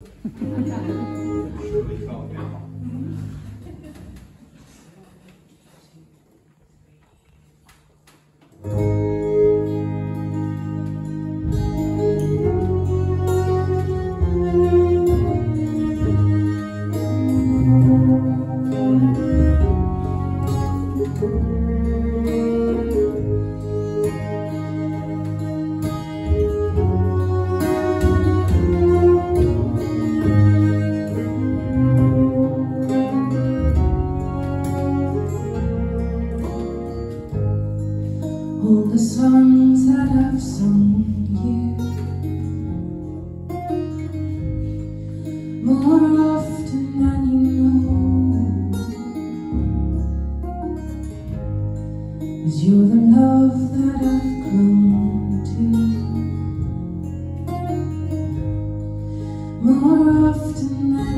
呵呵呵。All the songs that I've sung you. More often than you know. Cause you're the love that I've grown to. More often than